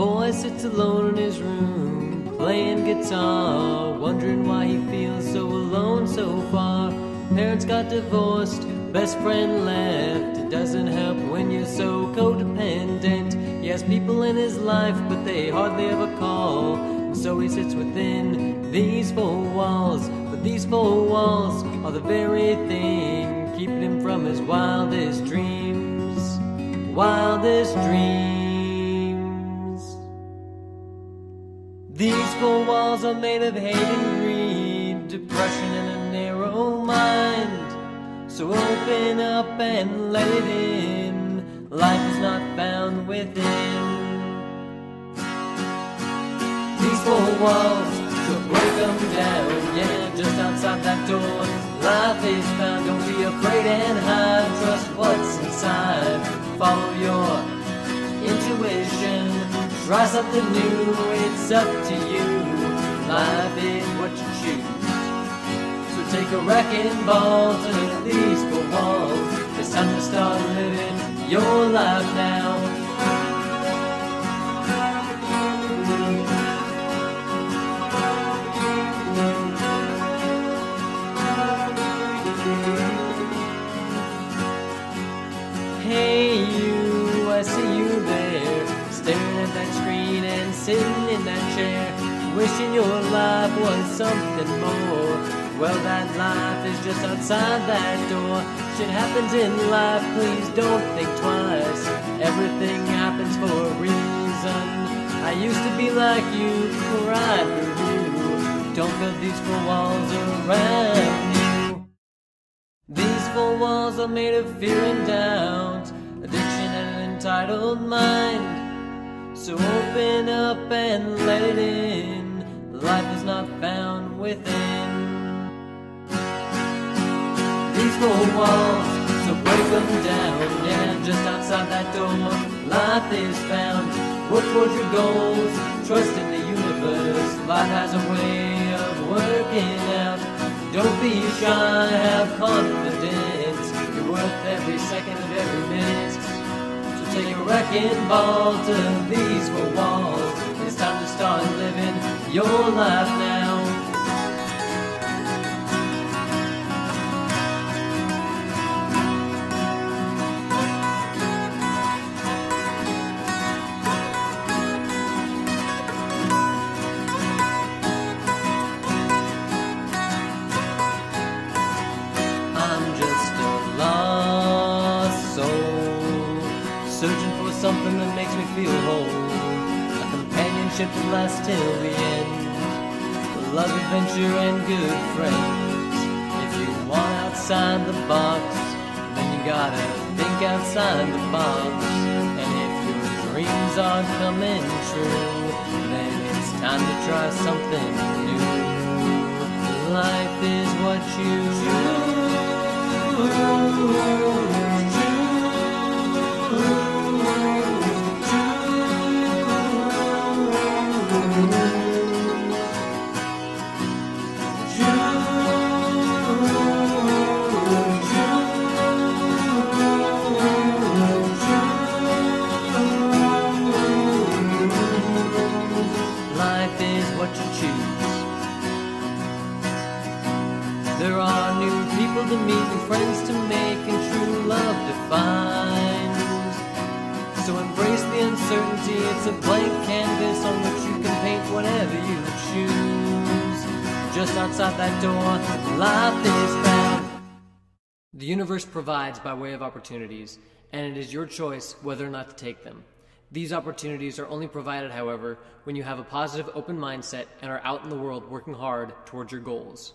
always sits alone in his room, playing guitar, wondering why he feels so alone so far. Parents got divorced, best friend left. It doesn't help when you're so codependent. He has people in his life, but they hardly ever call. So he sits within these four walls. But these four walls are the very thing keeping him from his wildest dreams. Wildest dreams. Four walls are made of hate and greed, depression and a narrow mind. So open up and let it in. Life is not found within. These four walls, so break them down. Yeah, just outside that door, life is found. Don't be afraid and hide. Trust what's inside. Follow your intuition. Try something new. It's up to you. Life is what you choose. So take a wrecking ball to these four walls. It's time to start living your life now. That chair, wishing your life was something more. Well, that life is just outside that door. Shit happens in life, please don't think twice. Everything happens for a reason. I used to be like you, cried for you. Don't build these four walls around you. These four walls are made of fear and doubt, addiction and an entitled mind. So open up and let it in. Life is not found within. These four walls, so break them down. Yeah, just outside that door, life is found. Work towards your goals, trust in the universe. Life has a way of working out. Don't be shy, have confidence. You're worth every second of every minute. Take a wrecking ball to these four walls. It's time to start living your life now. Feel whole. A companionship that lasts till the end. Love, adventure, and good friends. If you want outside the box, then you gotta think outside the box. And if your dreams are coming true, then it's time to try something new. Life is what you Life is what you choose. There are new people to meet and friends to make and true love to find. So embrace the uncertainty, it's a blank canvas on which you can paint whatever you choose. Just outside that door, life is found. The universe provides by way of opportunities, and it is your choice whether or not to take them. These opportunities are only provided, however, when you have a positive, open mindset and are out in the world working hard towards your goals.